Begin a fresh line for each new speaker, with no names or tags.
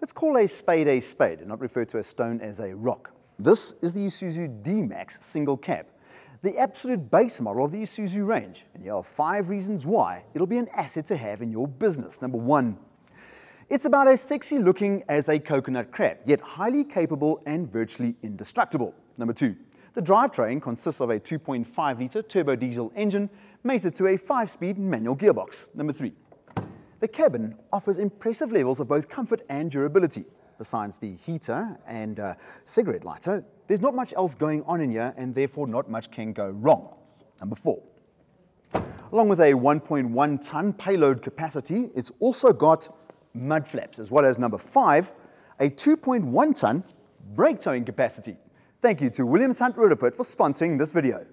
Let's call a spade a spade and not refer to a stone as a rock. This is the Isuzu D-Max single cab, the absolute base model of the Isuzu range. And here are five reasons why it'll be an asset to have in your business. Number one, it's about as sexy looking as a coconut crab, yet highly capable and virtually indestructible. Number two, the drivetrain consists of a 2.5 litre turbo diesel engine mated to a 5-speed manual gearbox. Number three, the cabin offers impressive levels of both comfort and durability. Besides the heater and uh, cigarette lighter, there's not much else going on in here and therefore not much can go wrong. Number four, along with a 1.1 ton payload capacity, it's also got mud flaps, as well as number five, a 2.1 ton brake towing capacity. Thank you to Williams Hunt Roodepoort for sponsoring this video.